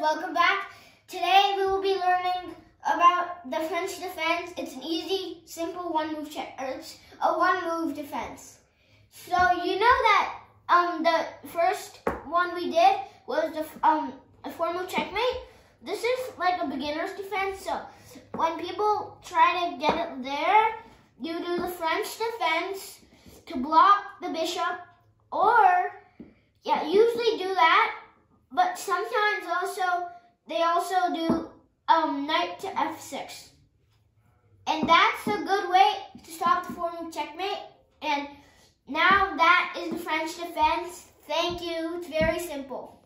welcome back. Today we will be learning about the French defense. It's an easy, simple one move check. It's a one move defense. So you know that um the first one we did was the um a checkmate. This is like a beginner's defense. So when people try to get it there, you do the French defense to block the bishop, or yeah, usually do that sometimes also they also do um, knight to f6. And that's a good way to stop the four move checkmate. And now that is the French defense. Thank you. It's very simple.